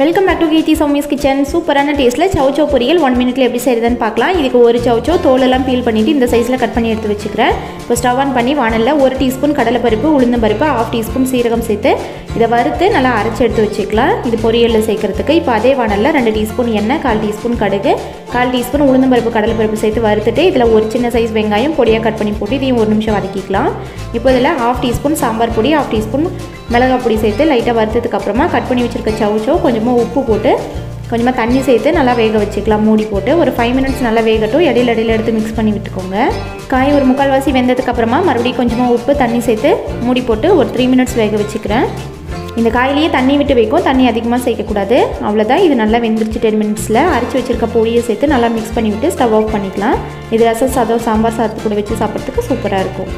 Welcome back to Keerthi Soumi's kitchen சூப்பரான டேஸ்ட்டில் சவுச்சோ பொரியல். ஒன் மினிட்ல எப்படி செய்யுதுன்னு பார்க்கலாம். இதுக்கு ஒரு சவுச்சோ தோலெல்லாம் பீல் பண்ணிவிட்டு இந்த சைஸில் கட் பண்ணி எடுத்து வச்சுக்கிறேன். இப்போ ஸ்டவ் ஆன் பண்ணி வானலில் ஒரு டீஸ்பூன் கடலைப்பருப்பு உளுந்தம் பருப்பு ஆஃப் டீஸ்பூன் சீரகம் சேர்த்து இதை வறுத்து நல்லா அரைச்சி எடுத்து வச்சுக்கலாம். இது பொரியலில் சேர்க்கறதுக்கு இப்போ அதே வானலில் ரெண்டு டீஸ்பூன் எண்ணெய் கால் டீஸ்பூன் கடுகு கால் டீஸ்பூன் உளுந்தம் பருப்பு கடலைப்பருப்பு சேர்த்து வறுத்துட்டு இதில் ஒரு சின்ன சைஸ் வெங்காயம் பொடியாக கட் பண்ணி போட்டு இதையும் ஒரு நிமிஷம் வதக்கிக்கலாம். இப்போ இதில் ஆஃப் டீஸ்பூன் சாம்பார் பொடி ஆஃப் டீஸ்பூன் மிளகாய் பொடி சேர்த்து லைட்டாக வறுத்ததுக்கப்புறமா கட் பண்ணி வச்சுருக்க சவுச்சோ கொஞ்சமாக உப்பு போட்டு கொஞ்சமாக தண்ணி சேர்த்து நல்லா வேக வச்சுக்கலாம். மூடி போட்டு ஒரு ஃபைவ் மினிட்ஸ் நல்லா வேகட்டும். இடையில இடையில எடுத்து மிக்ஸ் பண்ணி விட்டுக்கோங்க. காய் ஒரு முக்கால்வாசி வெந்ததுக்கப்புறமா மறுபடியும் கொஞ்சமாக உப்பு தண்ணி சேர்த்து மூடி போட்டு ஒரு த்ரீ மினிட்ஸ் வேக வச்சுக்கிறேன். இந்த காயிலேயே தண்ணி விட்டு வைக்கும். தண்ணி அதிகமாக சேர்க்கக்கூடாது. அவ்வளோதான் இது நல்லா வெந்துருச்சு டென் மினிட்ஸில் அரைச்சி வச்சுருக்க பொடியை சேர்த்து நல்லா மிக்ஸ் பண்ணி விட்டு ஸ்டவ் ஆஃப் பண்ணிக்கலாம். இது ரசம் சாதம் சாம்பார் சாதத்து கூட வச்சு சாப்பிட்றதுக்கு சூப்பராக இருக்கும்.